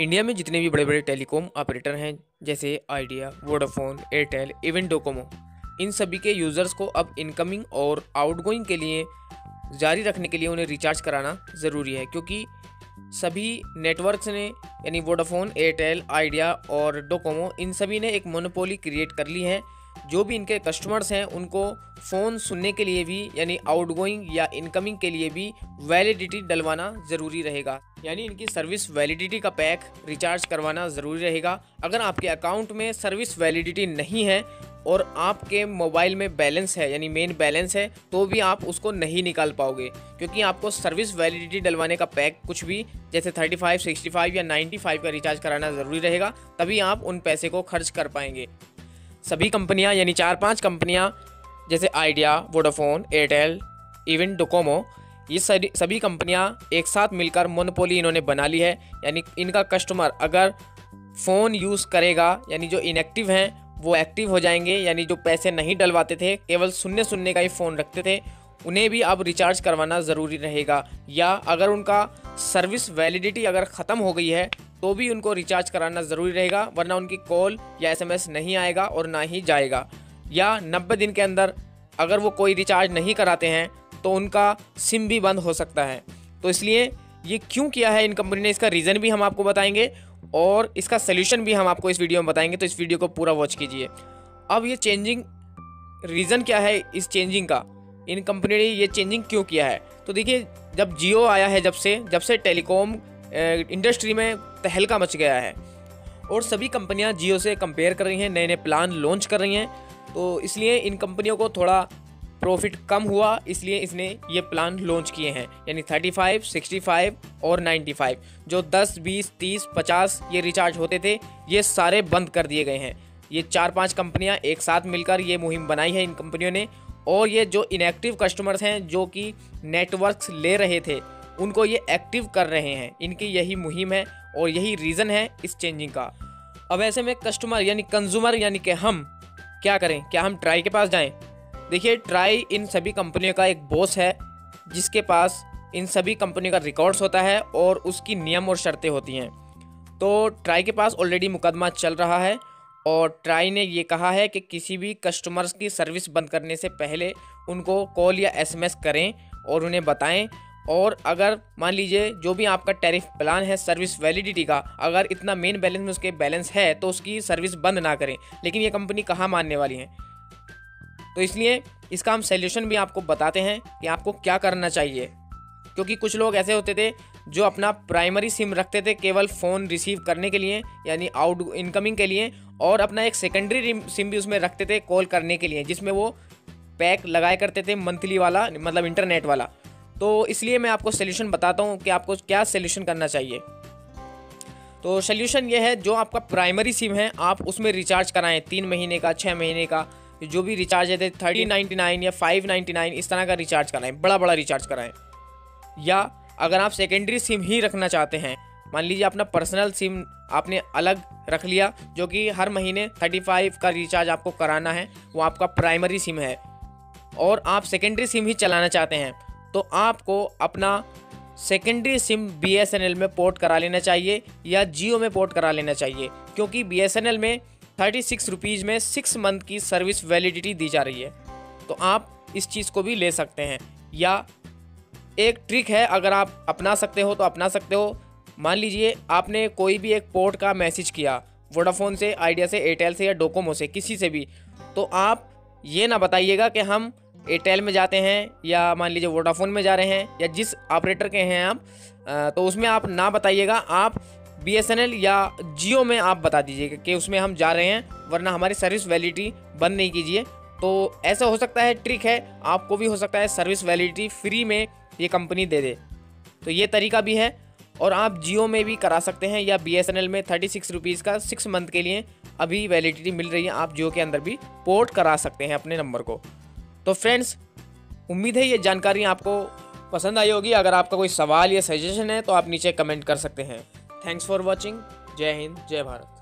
India में जितने भी बड़े बड़े टेलीकॉम ऑपरेटर हैं, जैसे Idea, Vodafone, Airtel, even Docomo, इन सभी के यूज़र्स को अब इनकमिंग और आउटगोइंग के लिए, जारी रखने के लिए उन्हें रिचार्ज कराना ज़रूरी है, क्योंकि सभी नेटवर्क्स ने, यानी वोडाफोन, एयरटेल, आइडिया और डोकोमो, इन सभी ने एक मोनोपोली क्रिएट कर ली है जो भी इनके कस्टमर्स हैं उनको फ़ोन सुनने के लिए भी यानी आउटगोइंग या इनकमिंग के लिए भी वैलिडिटी डलवाना ज़रूरी रहेगा। यानी इनकी सर्विस वैलिडिटी का पैक रिचार्ज करवाना ज़रूरी रहेगा। अगर आपके अकाउंट में सर्विस वैलिडिटी नहीं है और आपके मोबाइल में बैलेंस है यानी मेन बैलेंस है तो भी आप उसको नहीं निकाल पाओगे। क्योंकि आपको सर्विस वैलिडिटी डलवाने का पैक कुछ भी जैसे 35, 65 या 95 का रिचार्ज कराना ज़रूरी रहेगा तभी आप उन पैसे को खर्च कर पाएँगे। सभी कंपनियाँ, यानी चार पाँच कंपनियाँ, जैसे Idea, Vodafone, Airtel, even Docomo, ये सभी सभी कंपनियाँ एक साथ मिलकर मोनोपोली इन्होंने बना ली है। यानी इनका कस्टमर अगर फ़ोन यूज़ करेगा, यानी जो इनएक्टिव हैं, वो एक्टिव हो जाएँगे, यानी जो पैसे नहीं डलवाते थे, केवल सुनने सुनने का ही फ़ोन रखते थे, उन्हें भी अब रिचार्ज करवाना ज़रूरी रहेगा। या अगर उनका सर्विस वैलिडिटी अगर ख़त्म हो गई है तो भी उनको रिचार्ज कराना ज़रूरी रहेगा, वरना उनकी कॉल या एसएमएस नहीं आएगा और ना ही जाएगा। या 90 दिन के अंदर अगर वो कोई रिचार्ज नहीं कराते हैं तो उनका सिम भी बंद हो सकता है। तो इसलिए ये क्यों किया है इन कंपनी ने, इसका रीज़न भी हम आपको बताएँगे और इसका सोल्यूशन भी हम आपको इस वीडियो में बताएँगे तो इस वीडियो को पूरा वॉच कीजिए। अब ये चेंजिंग रीज़न क्या है इस चेंजिंग का? इन कंपनी ने ये चेंजिंग क्यों किया है? तो देखिए, जब जियो आया है जब से जब से टेलीकॉम इंडस्ट्री में तहलका मच गया है। और सभी कंपनियाँ जियो से कंपेयर कर रही हैं नए नए प्लान लॉन्च कर रही हैं। तो इसलिए इन कंपनियों को थोड़ा प्रॉफिट कम हुआ इसलिए इसने ये प्लान लॉन्च किए हैं। यानी 35, 65 और 95 जो 10, 20, 30, 50 ये रिचार्ज होते थे ये सारे बंद कर दिए गए हैं। ये चार पाँच कंपनियाँ एक साथ मिलकर ये मुहिम बनाई है इन कंपनियों ने। और ये जो इनएक्टिव कस्टमर्स हैं जो कि नेटवर्क्स ले रहे थे उनको ये एक्टिव कर रहे हैं। इनकी यही मुहिम है और यही रीज़न है इस चेंजिंग का। अब ऐसे में कस्टमर यानी कंज्यूमर यानी कि हम क्या करें? क्या हम ट्राई के पास जाएँ? देखिए ट्राई इन सभी कंपनियों का एक बॉस है, जिसके पास इन सभी कंपनियों का रिकॉर्ड्स होता है और उसकी नियम और शर्तें होती हैं। तो ट्राई के पास ऑलरेडी मुकदमा चल रहा है और ट्राई ने ये कहा है कि किसी भी कस्टमर्स की सर्विस बंद करने से पहले उनको कॉल या एसएमएस करें और उन्हें बताएँ और अगर मान लीजिए जो भी आपका टैरिफ प्लान है सर्विस वैलिडिटी का, अगर इतना मेन बैलेंस में उसके बैलेंस है तो उसकी सर्विस बंद ना करें। लेकिन ये कंपनी कहाँ मानने वाली है? तो इसलिए इसका हम सोल्यूशन भी आपको बताते हैं कि आपको क्या करना चाहिए। क्योंकि कुछ लोग ऐसे होते थे जो अपना प्राइमरी सिम रखते थे केवल फ़ोन रिसीव करने के लिए, यानी आउट इनकमिंग के लिए, और अपना एक सेकेंडरी सिम भी उसमें रखते थे कॉल करने के लिए, जिसमें वो पैक लगाया करते थे मंथली वाला मतलब इंटरनेट वाला। तो इसलिए मैं आपको सोल्यूशन बताता हूँ कि आपको क्या सोल्यूशन करना चाहिए। तो सोल्यूशन ये है, जो आपका प्राइमरी सिम है, आप उसमें रिचार्ज कराएँ तीन महीने का छः महीने का, जो भी रिचार्ज है थर्टी नाइन्टी नाइन या फाइव नाइन्टी नाइन इस तरह का रिचार्ज कराएँ बड़ा बड़ा रिचार्ज कराएँ। या अगर आप सेकेंडरी सिम ही रखना चाहते हैं, मान लीजिए अपना पर्सनल सिम आपने अलग रख लिया, जो कि हर महीने थर्टी फाइव का रिचार्ज आपको कराना है, वो आपका प्राइमरी सिम है। और आप सेकेंडरी सिम ही चलाना चाहते हैं तो आपको अपना सेकेंडरी सिम बीएसएनएल में पोर्ट करा लेना चाहिए या जियो में पोर्ट करा लेना चाहिए, क्योंकि बीएसएनएल में थर्टी सिक्स रुपीज़ में सिक्स मंथ की सर्विस वैलिडिटी दी जा रही है। तो आप इस चीज़ को भी ले सकते हैं। या एक ट्रिक है, अगर आप अपना सकते हो तो अपना सकते हो। मान लीजिए आपने कोई भी एक पोर्ट का मैसेज किया वोडाफोन से आइडिया से एयरटेल से या डोकोमो से, किसी से भी तो आप ये ना बताइएगा कि हम एयरटेल में जाते हैं या मान लीजिए वोडाफोन में जा रहे हैं या जिस ऑपरेटर के हैं आप तो उसमें आप ना बताइएगा, आप बीएसएनएल या जियो में आप बता दीजिएगा कि उसमें हम जा रहे हैं, वरना हमारी सर्विस वैलिडिटी बंद नहीं कीजिए। तो ऐसा हो सकता है ट्रिक है, आपको भी हो सकता है सर्विस वैलिडिटी फ्री में ये कंपनी दे दे। तो ये तरीका भी है, और आप जियो में भी करा सकते हैं या बीएसएनएल में थर्टी सिक्स रुपीज़ का सिक्स मंथ के लिए अभी वैलिडिटी मिल रही है, आप जियो के अंदर भी पोर्ट करा सकते हैं अपने नंबर को। तो फ्रेंड्स उम्मीद है ये जानकारी आपको पसंद आई होगी। अगर आपका कोई सवाल या सजेशन है तो आप नीचे कमेंट कर सकते हैं। थैंक्स फॉर वॉचिंग जय हिंद, जय भारत।